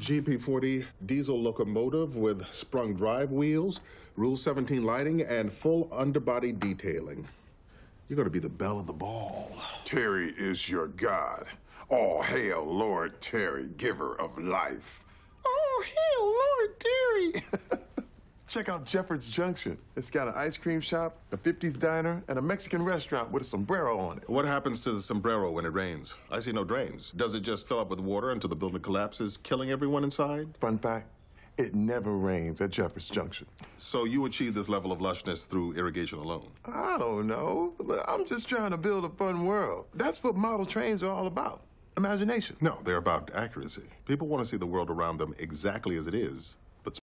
GP40 diesel locomotive with sprung drive wheels, Rule 17 lighting, and full underbody detailing. You're going to be the belle of the ball. Terry is your god. All hail Lord Terry, giver of life. Oh, hail Lord Terry! Check out Jeffords Junction. It's got an ice cream shop, a 50s diner, and a Mexican restaurant with a sombrero on it. What happens to the sombrero when it rains? I see no drains. Does it just fill up with water until the building collapses, killing everyone inside? Fun fact, it never rains at Jeffords Junction. So you achieve this level of lushness through irrigation alone? I don't know. I'm just trying to build a fun world. That's what model trains are all about. Imagination. No, they're about accuracy. People want to see the world around them exactly as it is,